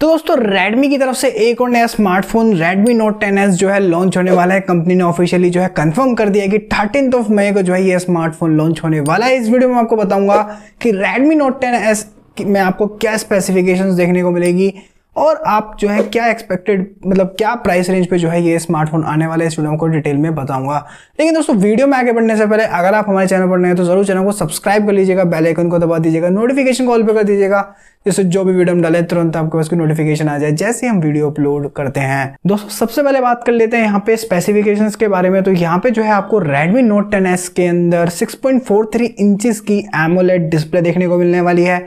तो दोस्तों, Redmi की तरफ़ से एक और नया स्मार्टफ़ोन Redmi Note 10s जो है लॉन्च होने वाला है। कंपनी ने ऑफिशियली जो है कंफर्म कर दिया कि थर्टीन ऑफ़ मई को जो है, ये स्मार्टफ़ोन लॉन्च होने वाला है। इस वीडियो में आपको बताऊँगा कि Redmi Note 10s में आपको क्या स्पेसिफिकेशंस देखने को मिलेगी और आप जो है क्या एक्सपेक्टेड मतलब क्या प्राइस रेंज पे जो है ये स्मार्टफ़ोन आने वाला है, इस वीडियो को डिटेल में बताऊँगा। लेकिन दोस्तों वीडियो में आगे बढ़ने से पहले, अगर आप हमारे चैनल पर नए हैं तो ज़रूर चैनल को सब्सक्राइब कर लीजिएगा बेल आइकन को दबा दीजिएगा नोटिफिकेशन कॉल पे कर दीजिएगा, जिससे जो भी वीडियो हम डाले, तुरंत आपको उसकी नोटिफिकेशन आ जाए, जैसे हम वीडियो अपलोड करते हैं। दोस्तों, सबसे पहले बात कर लेते हैं यहाँ पे स्पेसिफिकेशंस के बारे में। तो यहाँ पे जो है आपको Redmi Note 10s के अंदर 6.43 इंचेस की एमोलेड डिस्प्ले देखने को मिलने वाली है।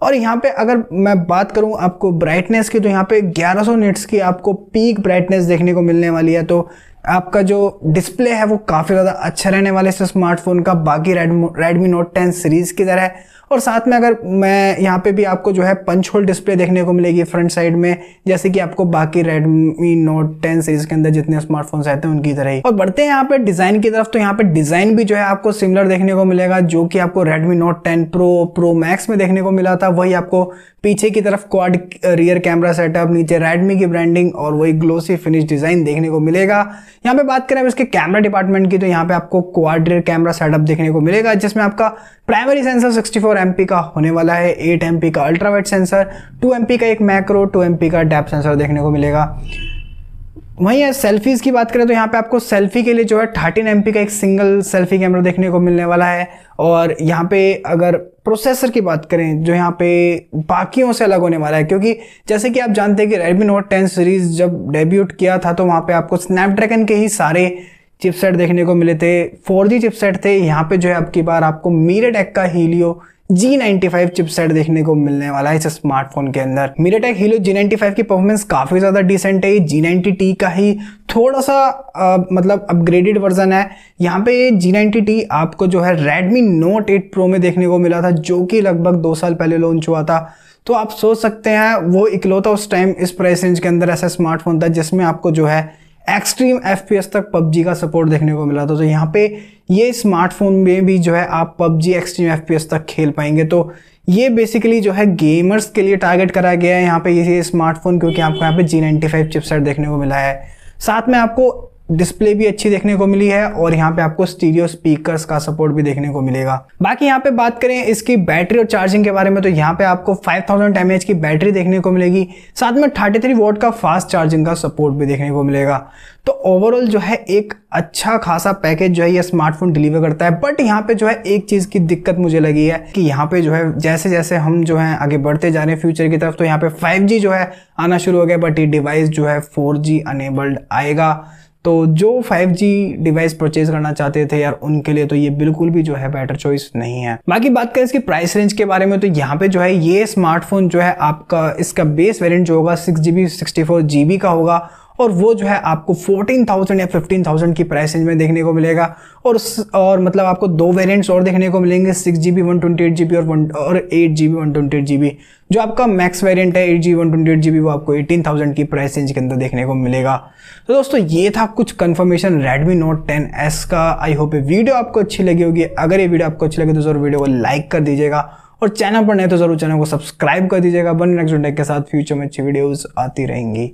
और यहाँ पे अगर मैं बात करूँ आपको ब्राइटनेस की तो यहाँ पे 1100 निट्स की आपको पीक ब्राइटनेस देखने को मिलने वाली है। तो आपका जो डिस्प्ले है, वो काफ़ी ज़्यादा अच्छा रहने वाले इस स्मार्टफ़ोन का। बाकी रेडमी नोट टेन सीरीज़ की तरह और साथ में अगर मैं यहाँ पे भी आपको जो है पंच होल डिस्प्ले देखने को मिलेगी फ्रंट साइड में, जैसे कि आपको बाकी रेडमी नोट टेन सीरीज़ के अंदर जितने स्मार्टफोन्स आते हैं उनकी तरह ही। और बढ़ते हैं यहाँ पे डिज़ाइन की तरफ़ तो यहाँ पे डिज़ाइन भी जो है आपको सिमिलर देखने को मिलेगा, जो कि आपको Redmi Note ten Pro Pro Max में देखने को मिला था, वही आपको पीछे की तरफ़ क्वाड रियर कैमरा सेटअप नीचे रेडमी की ब्रांडिंग और वही ग्लोसी फिनिश डिज़ाइन देखने को मिलेगा। यहाँ पे बात करें इसके कैमरा डिपार्टमेंट की तो यहाँ पे आपको क्वाड रियर कैमरा सेटअप देखने को मिलेगा, जिसमें आपका प्राइमरी सेंसर 64 एमपी का होने वाला है 8 एमपी का अल्ट्रावेट सेंसर 2 एमपी का एक मैक्रो 2 एमपी का डेप सेंसर देखने को मिलेगा। वहीं सेल्फीज की बात करें तो यहाँ पे आपको सेल्फी के लिए जो है थर्टीन एम का एक सिंगल सेल्फी कैमरा देखने को मिलने वाला है। और यहाँ पे अगर प्रोसेसर की बात करें जो यहाँ पे बाकियों से अलग होने वाला है, क्योंकि जैसे कि आप जानते हैं कि Redmi Note 10 सीरीज़ जब डेब्यूट किया था तो वहाँ पे आपको स्नैपड्रैगन के ही सारे चिपसेट देखने को मिले थे 4G चिपसेट थे। यहाँ पे जो है अब की बार आपको मीरेटेक का हीलियो G95 चिपसेट देखने को मिलने वाला है इस स्मार्टफ़ोन के अंदर। मीरेटेक हीलियो G95 की परफॉर्मेंस काफ़ी ज़्यादा डिसेंट है। G90T का ही थोड़ा सा आ, मतलब अपग्रेडेड वर्जन है। यहाँ पे G90T आपको जो है Redmi Note 8 Pro में देखने को मिला था जो कि लगभग दो साल पहले लॉन्च हुआ था। तो आप सोच सकते हैं वो इकलौता उस टाइम इस प्राइस रेंज के अंदर ऐसा स्मार्टफ़ोन था जिसमें आपको जो है एक्सट्रीम एफपीएस तक पबजी का सपोर्ट देखने को मिला था। तो यहाँ पे ये स्मार्टफ़ोन में भी जो है आप पबजी एक्सट्रीम एफपीएस तक खेल पाएँगे। तो ये बेसिकली जो है गेमर्स के लिए टारगेट कराया गया है यहाँ पे ये स्मार्टफ़ोन क्योंकि आपको यहाँ पे जी नाइन्टी फाइव चिपसेट देखने को मिला है। साथ में आपको डिस्प्ले भी अच्छी देखने को मिली है और यहाँ पे आपको स्टीरियो स्पीकर्स का सपोर्ट भी देखने को मिलेगा। बाकी यहाँ पे बात करें इसकी बैटरी और चार्जिंग के बारे में तो यहाँ पे आपको 5000 थाउज़ेंड की बैटरी देखने को मिलेगी। साथ में 33 थ्री वोट का फास्ट चार्जिंग का सपोर्ट भी देखने को मिलेगा। तो ओवरऑल जो है एक अच्छा खासा पैकेज जो है ये स्मार्टफ़ोन डिलीवर करता है। बट यहाँ पे जो है एक चीज़ की दिक्कत मुझे लगी है कि यहाँ पे जो है जैसे जैसे हम जो है आगे बढ़ते जा रहे हैं फ्यूचर की तरफ़ तो यहाँ पे 5G जो है आना शुरू हो गया बट ये डिवाइस जो है 4G अनेबल्ड आएगा। तो जो 5G डिवाइस परचेज करना चाहते थे यार, उनके लिए तो ये बिल्कुल भी जो है बेटर चॉइस नहीं है। बाकी बात करें इसकी प्राइस रेंज के बारे में तो यहाँ पे जो है ये स्मार्टफ़ोन जो है आपका, इसका बेस वेरियंट जो होगा six G B sixty four का होगा और वो जो है आपको 14,000 या 15,000 की प्राइस रेंज में देखने को मिलेगा। और और मतलब आपको दो वेरिएंट्स और देखने को मिलेंगे six G B one twenty eight G B और वन और eight G B one twenty eight G B जो आपका मैक्स वेरिएंट है eight G one twenty eight G B वो आपको एटीन थाउज़ेंड की प्राइस रेंज के अंदर देखने को मिलेगा। तो दोस्तों ये था कुछ confirmation Redmi Note ten S का। आई होप ये वीडियो आपको अच्छी लगी होगी। अगर ये वीडियो आपको अच्छी लगे तो ज़रूर वीडियो को लाइक कर दीजिएगा। और चैनल पर नहीं तो ज़रूर चैनल को सब्सक्राइब कर दीजिएगा। बन नेक्स्ट के साथ। फ्यूचर में अच्छी वीडियोज़ आती रहेंगी।